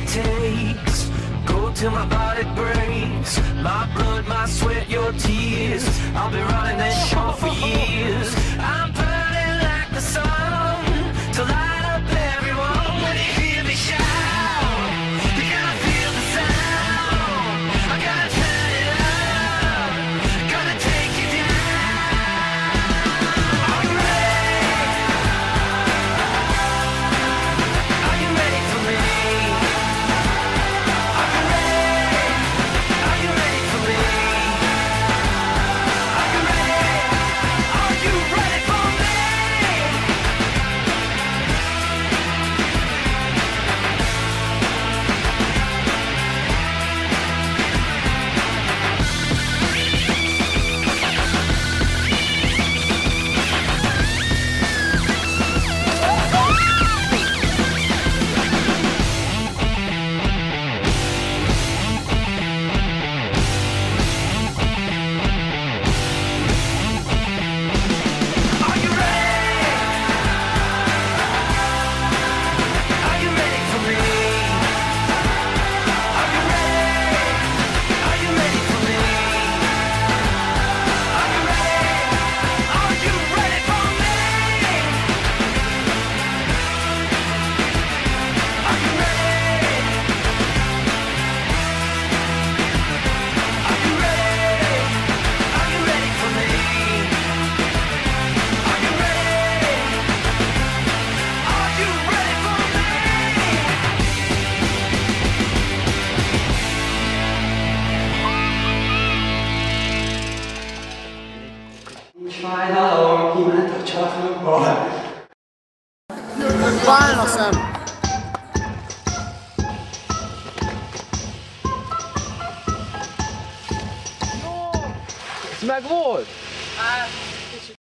it takes. Go till my body breaks. My blood, my sweat, your tears. I'll be running this show for years. Fájna szem! Ez meg volt? Hát...